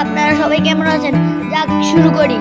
আপনারা সবাই কেমন আছেন? যাক শুরু করি।